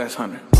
That's Hunter.